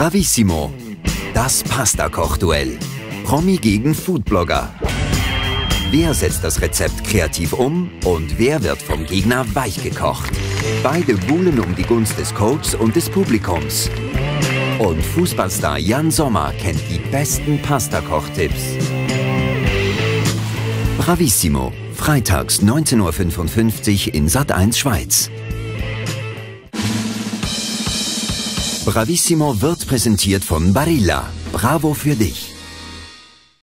Bravissimo. Das Pasta-Kochduell. Promi gegen Foodblogger. Wer setzt das Rezept kreativ um und wer wird vom Gegner weich gekocht? Beide buhlen um die Gunst des Coaches und des Publikums. Und Fußballstar Jan Sommer kennt die besten Pasta-Kochtipps. Bravissimo. Freitags 19.55 Uhr in Sat1 Schweiz. Bravissimo wird präsentiert von Barilla. Bravo für dich.